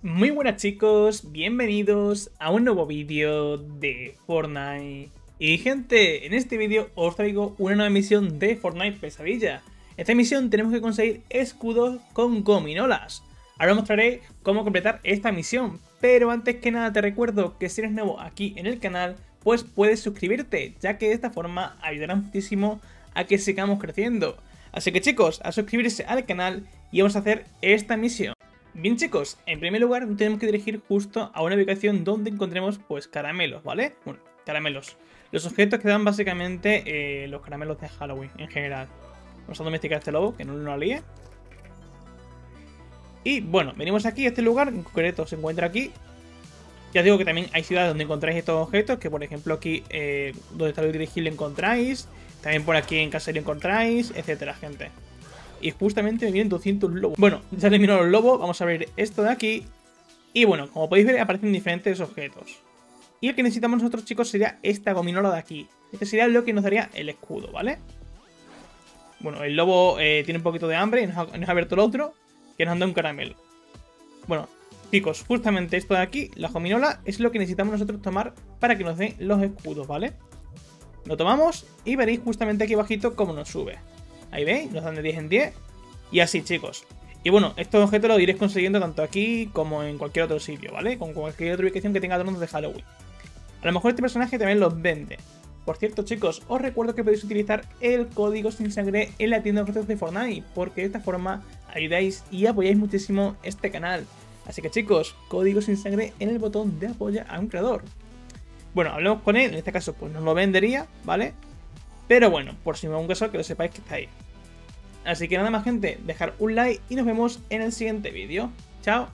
Muy buenas chicos, bienvenidos a un nuevo vídeo de Fortnite. Y gente, en este vídeo os traigo una nueva misión de Fortnite Pesadilla. esta misión tenemos que conseguir escudos con gominolas. Ahora os mostraré cómo completar esta misión, pero antes que nada te recuerdo que si eres nuevo aquí en el canal, pues puedes suscribirte, ya que de esta forma ayudará muchísimo a que sigamos creciendo. Así que chicos, a suscribirse al canal y vamos a hacer esta misión. Bien chicos, en primer lugar tenemos que dirigir justo a una ubicación donde encontremos pues caramelos, ¿vale? Bueno, caramelos. Los objetos que dan básicamente eh, los caramelos de Halloween en general. Vamos a domesticar a este lobo, que no lo alíe. Y bueno, venimos aquí a este lugar, en concreto se encuentra aquí. Ya digo que también hay ciudades donde encontráis estos objetos, que por ejemplo aquí eh, donde está el dirigible encontráis. También por aquí en casa lo encontráis, etcétera, gente y justamente me vienen 200 lobos. Bueno, ya terminó los lobos, vamos a ver esto de aquí. Y bueno, como podéis ver aparecen diferentes objetos. Y el que necesitamos nosotros chicos sería esta gominola de aquí. Este sería lo que nos daría el escudo, ¿vale? Bueno, el lobo eh, tiene un poquito de hambre y nos ha, abierto el otro, que nos han dado un caramelo. Bueno, chicos, justamente esto de aquí, la gominola, es lo que necesitamos nosotros tomar para que nos den los escudos, ¿vale? Lo tomamos y veréis justamente aquí abajito cómo nos sube. Ahí veis, nos dan de 10 en 10. Y así, chicos. Y bueno, estos objetos los iréis consiguiendo tanto aquí como en cualquier otro sitio, ¿vale? Con cualquier otra ubicación que tenga adornos de Halloween. A lo mejor este personaje también los vende. Por cierto, chicos, os recuerdo que podéis utilizar el código sin sangre en la tienda de ofertas de Fortnite, porque de esta forma ayudáis y apoyáis muchísimo este canal. Así que chicos, código sin sangre en el botón de apoya a un creador. Bueno, hablemos con él, en este caso pues nos lo vendería, ¿vale? Pero bueno, por si me un caso, que lo sepáis que está ahí. Así que nada más gente, dejar un like y nos vemos en el siguiente vídeo. Chao.